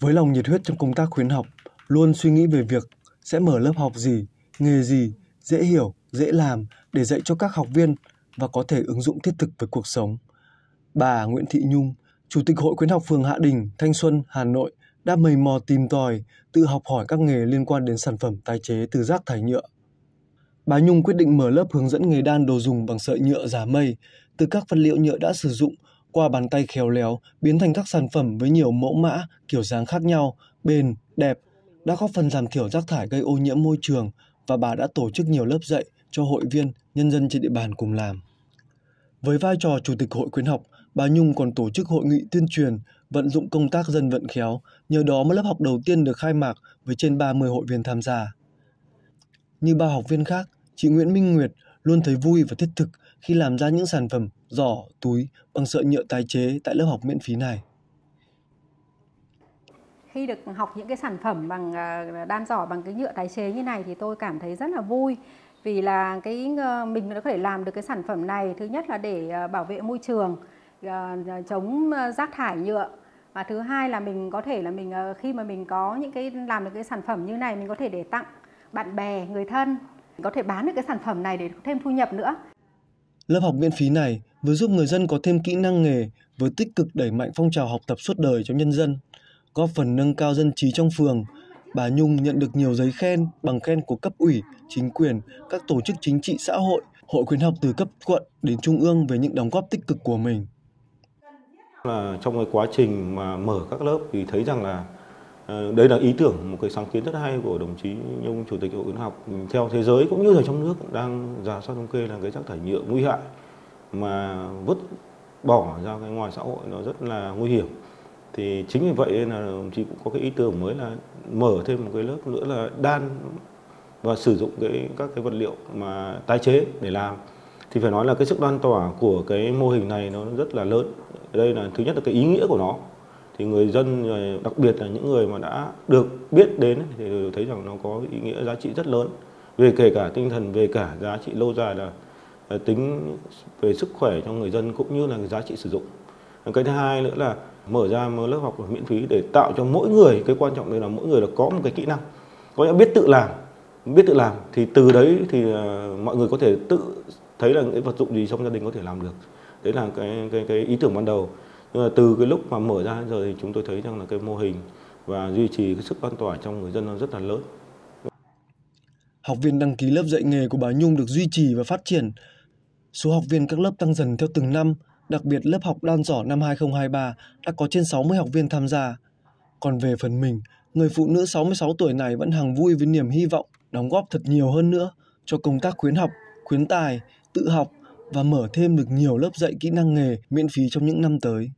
Với lòng nhiệt huyết trong công tác khuyến học, luôn suy nghĩ về việc sẽ mở lớp học gì, nghề gì, dễ hiểu, dễ làm để dạy cho các học viên và có thể ứng dụng thiết thực với cuộc sống. Bà Nguyễn Thị Nhung, Chủ tịch Hội khuyến học phường Hạ Đình, Thanh Xuân, Hà Nội đã mầy mò tìm tòi, tự học hỏi các nghề liên quan đến sản phẩm tái chế từ rác thải nhựa. Bà Nhung quyết định mở lớp hướng dẫn nghề đan đồ dùng bằng sợi nhựa giả mây từ các vật liệu nhựa đã sử dụng qua bàn tay khéo léo biến thành các sản phẩm với nhiều mẫu mã, kiểu dáng khác nhau, bền, đẹp, đã góp phần giảm thiểu rác thải gây ô nhiễm môi trường và bà đã tổ chức nhiều lớp dạy cho hội viên, nhân dân trên địa bàn cùng làm. Với vai trò Chủ tịch Hội khuyến học, bà Nhung còn tổ chức hội nghị tuyên truyền, vận dụng công tác dân vận khéo, nhờ đó mà lớp học đầu tiên được khai mạc với trên 30 hội viên tham gia. Như ba học viên khác, chị Nguyễn Minh Nguyệt luôn thấy vui và thiết thực khi làm ra những sản phẩm giỏ, túi bằng sợi nhựa tái chế tại lớp học miễn phí này. Khi được học những cái sản phẩm bằng ờ, đan giỏ bằng cái nhựa tái chế như này thì tôi cảm thấy rất là vui. Vì là cái ờ, mình có thể làm được cái sản phẩm này thứ nhất là để ờ, bảo vệ môi trường chống rác thải nhựa. Và thứ hai là mình có thể là mình khi mà mình có những cái làm được cái sản phẩm như này mình có thể để tặng bạn bè người thân. Có thể bán được cái sản phẩm này để thêm thu nhập nữa. Lớp học miễn phí này vừa giúp người dân có thêm kỹ năng nghề, vừa tích cực đẩy mạnh phong trào học tập suốt đời cho nhân dân, góp phần nâng cao dân trí trong phường. Bà Nhung nhận được nhiều giấy khen, bằng khen của cấp ủy, chính quyền, các tổ chức chính trị xã hội, hội khuyến học từ cấp quận đến trung ương về những đóng góp tích cực của mình. Là trong cái quá trình mà mở các lớp thì thấy rằng là Ờ, đây là ý tưởng, một cái sáng kiến rất hay của đồng chí Nhung, chủ tịch hội khuyến học. Ừ, theo thế giới cũng như là trong nước đang giả soát thống kê là cái rác thải nhựa nguy hại mà vứt bỏ ra cái ngoài xã hội nó rất là nguy hiểm. Thì chính vì vậy nên là đồng chí cũng có cái ý tưởng mới là mở thêm một cái lớp nữa là đan và sử dụng cái, các cái vật liệu mà tái chế để làm. Thì phải nói là cái sức lan tỏa của cái mô hình này nó rất là lớn. Đây là thứ nhất là cái ý nghĩa của nó thì người dân, đặc biệt là những người mà đã được biết đến thì đều thấy rằng nó có ý nghĩa giá trị rất lớn. Về kể cả tinh thần, về cả giá trị lâu dài là à, tính về sức khỏe cho người dân cũng như là giá trị sử dụng. Cái thứ hai nữa là mở ra một lớp học miễn phí để tạo cho mỗi người, cái quan trọng đây là mỗi người là có một cái kỹ năng. Có nghĩa biết tự làm, biết tự làm thì từ đấy thì à, mọi người có thể tự thấy là những cái vật dụng gì trong gia đình có thể làm được. Đấy là cái cái cái ý tưởng ban đầu nhưng mà từ cái lúc mà mở ra giờ thì chúng tôi thấy rằng là cái mô hình và duy trì cái sức lan tỏa trong người dân nó rất là lớn học viên đăng ký lớp dạy nghề của bà Nhung được duy trì và phát triển Số học viên các lớp tăng dần theo từng năm, đặc biệt lớp học đan giỏ năm 2023 đã có trên 60 học viên tham gia. Còn về phần mình, người phụ nữ 66 tuổi này vẫn hàng vui với niềm hy vọng đóng góp thật nhiều hơn nữa cho công tác khuyến học, khuyến tài, tự học và mở thêm được nhiều lớp dạy kỹ năng nghề miễn phí trong những năm tới.